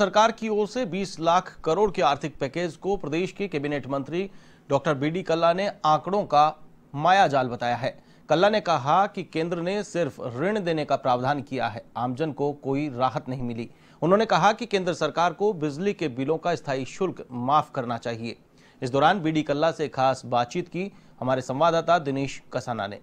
सरकार की ओर से 20 लाख करोड़ के आर्थिक पैकेज को प्रदेश के कैबिनेट मंत्री डॉक्टर बीडी कल्ला ने आंकड़ों का माया जाल बताया है। कल्ला ने कहा कि केंद्र ने सिर्फ़ ऋण देने का प्रावधान किया है। आमजन को कोई राहत नहीं मिली। उन्होंने कहा कि केंद्र सरकार को बिजली के बिलों का स्थायी शुल्क माफ़ करना चाहिए। इस दौरान बीडी कल्ला से खास बातचीत की हमारे संवाददाता दिनेश कसाना ने।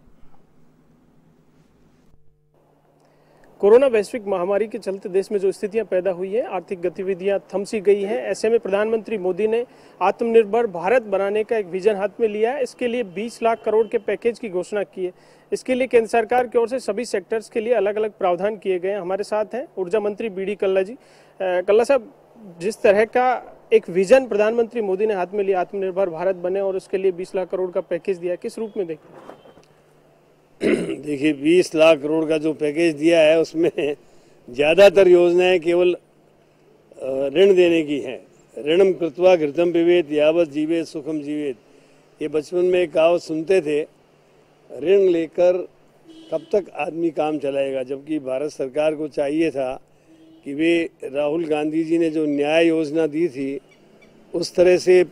कोरोना वैश्विक महामारी के चलते देश में जो स्थितियाँ पैदा हुई हैं, आर्थिक गतिविधियाँ थमसी गई हैं। ऐसे में प्रधानमंत्री मोदी ने आत्मनिर्भर भारत बनाने का एक विजन हाथ में लिया है। इसके लिए 20 लाख करोड़ के पैकेज की घोषणा की है। इसके लिए केंद्र सरकार की ओर से सभी सेक्टर्स के लिए अलग अलग प्रावधान किए गए हैं। हमारे साथ हैं ऊर्जा मंत्री बी डी कल्ला जी। कल्ला साहब, जिस तरह का एक विजन प्रधानमंत्री मोदी ने हाथ में लिया, आत्मनिर्भर भारत बने और उसके लिए बीस लाख करोड़ का पैकेज दिया, किस रूप में देखते हैं देखिए, बीस लाख करोड़ का जो पैकेज दिया है, उसमें ज़्यादातर योजनाएँ केवल ऋण देने की हैं। ऋणम कृतवा घृतम विवेद, यावत जीवेत सुखम जीवेत ये बचपन में एक कहावत सुनते थे, ऋण लेकर कब तक आदमी काम चलाएगा? जबकि भारत सरकार को चाहिए था कि वे राहुल गांधी जी ने जो न्याय योजना दी थी, उस तरह से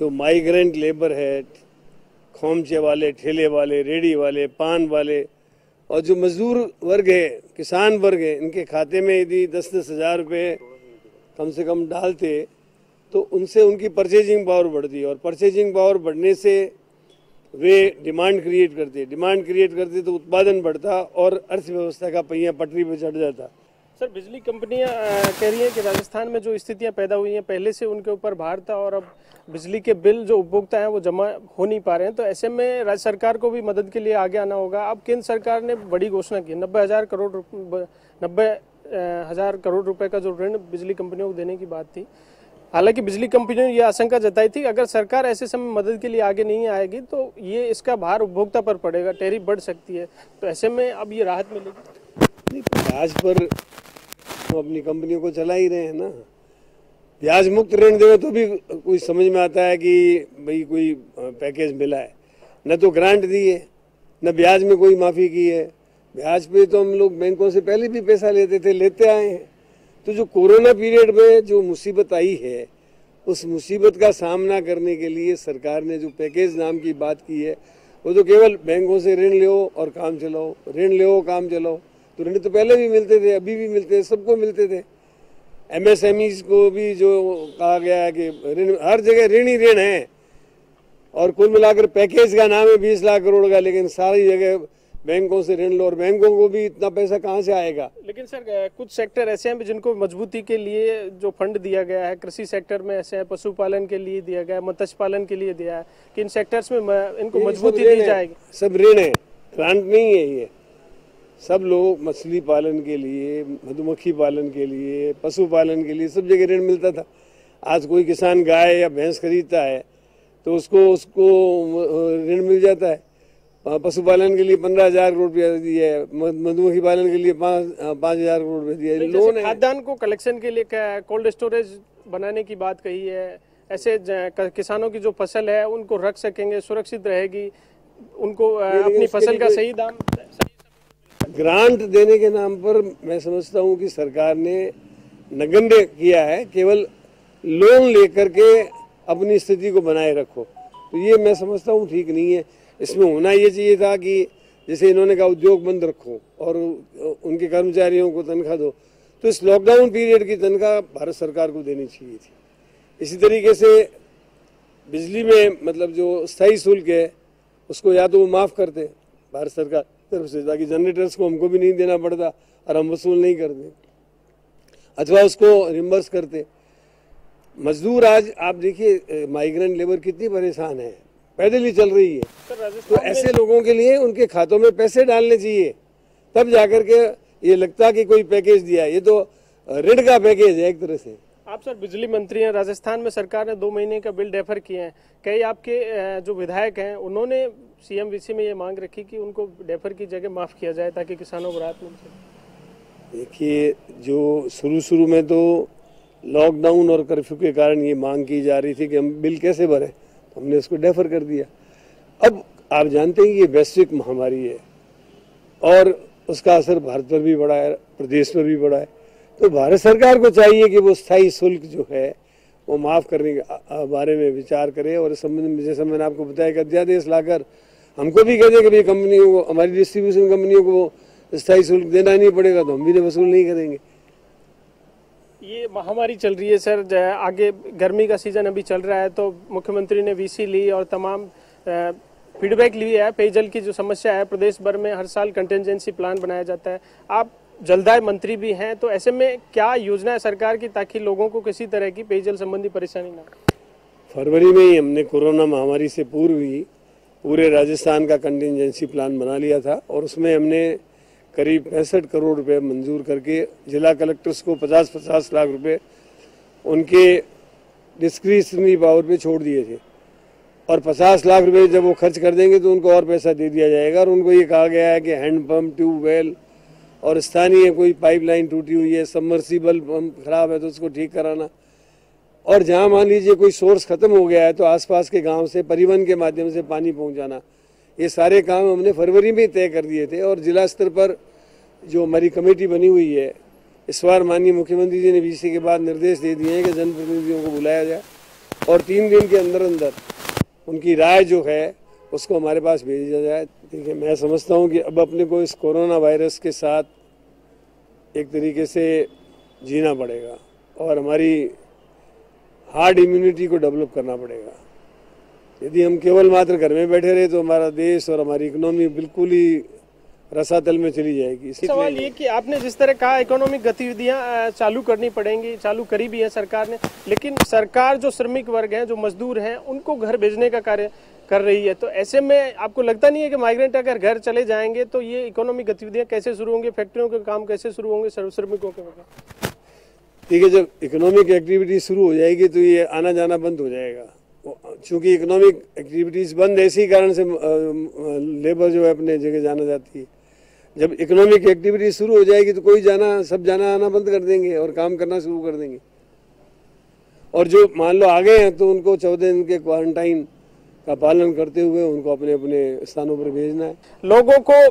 जो माइग्रेंट लेबर है खोमचे वाले, ठेले वाले, रेडी वाले, पान वाले, और जो मजदूर वर्ग है, किसान वर्ग है, इनके खाते में यदि दस दस हज़ार रुपये कम से कम डालते तो उनसे उनकी परचेजिंग पावर बढ़ती और परचेजिंग पावर बढ़ने से वे डिमांड क्रिएट करते। डिमांड क्रिएट करते तो उत्पादन बढ़ता और अर्थव्यवस्था का पहिया पटरी पर चढ़ जाता। सर, बिजली कंपनियाँ कह रही हैं कि राजस्थान में जो स्थितियाँ पैदा हुई हैं, पहले से उनके ऊपर भार था और अब बिजली के बिल जो उपभोक्ता हैं वो जमा हो नहीं पा रहे हैं। तो ऐसे में राज्य सरकार को भी मदद के लिए आगे आना होगा। अब केंद्र सरकार ने बड़ी घोषणा की, नब्बे हज़ार करोड़ नब्बे हज़ार करोड़ रुपए का जो ऋण बिजली कंपनियों को देने की बात थी। हालाँकि बिजली कंपनियों ने यह आशंका जताई थी, अगर सरकार ऐसे समय मदद के लिए आगे नहीं आएगी तो ये इसका भार उपभोक्ता पर पड़ेगा टैरिफ बढ़ सकती है। तो ऐसे में अब ये राहत मिलेगी। ब्याज पर तो अपनी कंपनियों को चला ही रहे हैं ना। ब्याज मुक्त ऋण देवे तो भी कोई समझ में आता है कि भाई कोई पैकेज मिला है। न तो ग्रांट दी है, न ब्याज में कोई माफ़ी की है। ब्याज पे तो हम लोग बैंकों से पहले भी पैसा लेते थे, लेते आए हैं। तो जो कोरोना पीरियड में जो मुसीबत आई है, उस मुसीबत का सामना करने के लिए सरकार ने जो पैकेज नाम की बात की है, वो तो केवल बैंकों से ऋण लो और काम चलाओ, ऋण लो, काम चलाओ। तो ऋण तो पहले भी मिलते थे अभी भी मिलते सबको मिलते थे। एमएसएमई को भी जो कहा गया है कि ऋण हर जगह ऋण ही ऋण है। और कुल मिलाकर पैकेज का नाम है बीस लाख करोड़ का लेकिन सारी जगह बैंकों से ऋण लो और बैंकों को भी इतना पैसा कहाँ से आएगा? लेकिन सर कुछ सेक्टर ऐसे हैं जिनको मजबूती के लिए जो फंड दिया गया है कृषि सेक्टर में ऐसे है पशुपालन के लिए दिया गया है मत्स्य पालन के लिए दिया है कि इन सेक्टर्स में इनको मजबूती दी जाएगी। सब ऋण है। ग्रांट नहीं है ये। सब लोग मछली पालन के लिए मधुमक्खी पालन के लिए पशु पालन के लिए सब जगह ऋण मिलता था। आज कोई किसान गाय या भैंस खरीदता है तो उसको उसको ऋण मिल जाता है। पशुपालन के लिए पंद्रह हज़ार करोड़ रुपया दिया है मधुमक्खी पालन के लिए पाँच पाँच हज़ार करोड़ रुपया दिया है। लोन खाद्यान्न को कलेक्शन के लिए कोल्ड स्टोरेज बनाने की बात कही है ऐसे किसानों की जो फ़सल है उनको रख सकेंगे सुरक्षित रहेगी उनको अपनी फ़सल का सही दाम ग्रांट देने के नाम पर मैं समझता हूँ कि सरकार ने नगण्य किया है, केवल लोन लेकर के अपनी स्थिति को बनाए रखो। तो ये मैं समझता हूँ ठीक नहीं है। इसमें होना ये चाहिए था कि जैसे इन्होंने कहा, उद्योग बंद रखो और उनके कर्मचारियों को तनख्वाह दो। तो इस लॉकडाउन पीरियड की तनख्वाह भारत सरकार को देनी चाहिए थी। इसी तरीके से बिजली में मतलब जो स्थायी शुल्क है, उसको या तो वो माफ़ करते भारत सरकार। तरफ़ से ताकि जनरेटर्स को हमको भी नहीं देना पड़ता और हम वसूल नहीं करते। अथवा उसको रिम्बर्स करते। मजदूर आज आप देखिए माइग्रेंट लेबर कितनी परेशान है। पैदल ही चल रही है। तो ऐसे लोगों के लिए उनके खातों में पैसे डालने चाहिए। तब जाकर के ये लगता कि कोई पैकेज दिया ये तो ऋण का पैकेज है एक तरह से। आप सर बिजली मंत्री हैं, राजस्थान में सरकार ने दो महीने का बिल डेफर किए हैं। कई आपके जो विधायक हैं, उन्होंने सीएम में ये मांग रखी कि उनको डेफर की जगह माफ़ किया जाए ताकि किसानों को राहत मिल सके। देखिए, जो शुरू शुरू में तो लॉकडाउन और कर्फ्यू के कारण ये मांग की जा रही थी कि हम बिल कैसे भरें तो हमने इसको डेफर कर दिया। अब आप जानते हैं ये वैश्विक महामारी है और उसका असर भारत पर भी बड़ा है, प्रदेश पर भी बड़ा है। तो भारत सरकार को चाहिए कि वो स्थायी शुल्क जो है, वो माफ़ करने के बारे में विचार करे और इस संबंध में, जैसा मैंने आपको बताया कि अध्यादेश लाकर हमको भी कह दे कि भाई कंपनियों को, हमारी डिस्ट्रीब्यूशन कंपनियों को स्थायी शुल्क देना नहीं पड़ेगा तो हम भी वसूल नहीं करेंगे। ये महामारी चल रही है, सर आगे गर्मी का सीज़न अभी चल रहा है तो मुख्यमंत्री ने वीसी ली और तमाम फीडबैक ली है। पेयजल की जो समस्या है, प्रदेश भर में हर साल कंटेंजेंसी प्लान बनाया जाता है। आप जलदाय मंत्री भी हैं तो ऐसे में क्या योजना है सरकार की ताकि लोगों को किसी तरह की पेयजल संबंधी परेशानी ना फरवरी में ही हमने कोरोना महामारी से पूर्व ही पूरे राजस्थान का कंटिजेंसी प्लान बना लिया था और उसमें हमने करीब पैंसठ करोड़ रुपए मंजूर करके जिला कलेक्टर्स को 50-50 लाख रुपए उनके डिस्क्रिशनरी पावर पे छोड़ दिए थे। और 50 लाख रुपए जब वो खर्च कर देंगे तो उनको और पैसा दे दिया जाएगा और उनको ये कहा गया है कि हैंडपम्प ट्यूबवेल और स्थानीय कोई पाइपलाइन टूटी हुई है सबमर्सिबल खराब है तो उसको ठीक कराना। और जहाँ मान लीजिए कोई सोर्स खत्म हो गया है तो आसपास के गाँव से, परिवहन के माध्यम से पानी पहुंचाना। ये सारे काम हमने फरवरी में तय कर दिए थे और जिला स्तर पर जो हमारी कमेटी बनी हुई है, इस बार माननीय मुख्यमंत्री जी ने बीसी के बाद निर्देश दे दिए हैं कि जनप्रतिनिधियों को बुलाया जाए और तीन दिन के अंदर अंदर उनकी राय जो है, उसको हमारे पास भेजा जाए। देखिए मैं समझता हूँ कि अब अपने को इस कोरोना वायरस के साथ एक तरीके से जीना पड़ेगा और हमारी हार्ड इम्यूनिटी को डेवलप करना पड़ेगा। यदि हम केवल मात्र घर में बैठे रहे तो हमारा देश और हमारी इकोनॉमी बिल्कुल ही रसातल में चली जाएगी सवाल ये कि आपने जिस तरह कहा इकोनॉमिक गतिविधियाँ चालू करनी पड़ेंगी, चालू करी भी है सरकार ने, लेकिन सरकार जो श्रमिक वर्ग हैं, जो मजदूर हैं, उनको घर भेजने का कार्य कर रही है। तो ऐसे में आपको लगता नहीं है कि माइग्रेंट अगर घर चले जाएँगे तो ये इकोनॉमिक गतिविधियाँ कैसे शुरू होंगी फैक्ट्रियों के काम कैसे शुरू होंगे श्रमिकों के ठीक है, जब इकोनॉमिक एक्टिविटी शुरू हो जाएगी तो ये आना जाना बंद हो जाएगा। चूँकि इकोनॉमिक एक्टिविटीज़ बंद है, इसी कारण से लेबर जो है अपने जगह जाना जाती है। जब इकोनॉमिक एक्टिविटी शुरू हो जाएगी तो कोई जाना, सब जाना आना बंद कर देंगे और काम करना शुरू कर देंगे। और जो मान लो आ गए हैं तो उनको चौदह दिन के क्वारंटाइन का पालन करते हुए उनको अपने अपने स्थानों पर भेजना है। लोगों को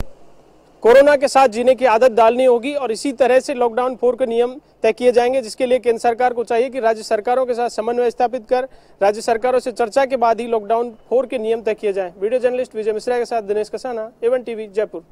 कोरोना के साथ जीने की आदत डालनी होगी और इसी तरह से लॉकडाउन फोर के नियम तय किए जाएँगे, जिसके लिए केंद्र सरकार को चाहिए कि राज्य सरकारों के साथ समन्वय स्थापित कर, राज्य सरकारों से चर्चा के बाद ही लॉकडाउन फोर के नियम तय किए जाएँ। वीडियो जर्नलिस्ट विजय मिश्रा के साथ Dinesh Kasana A one TV Jaipur.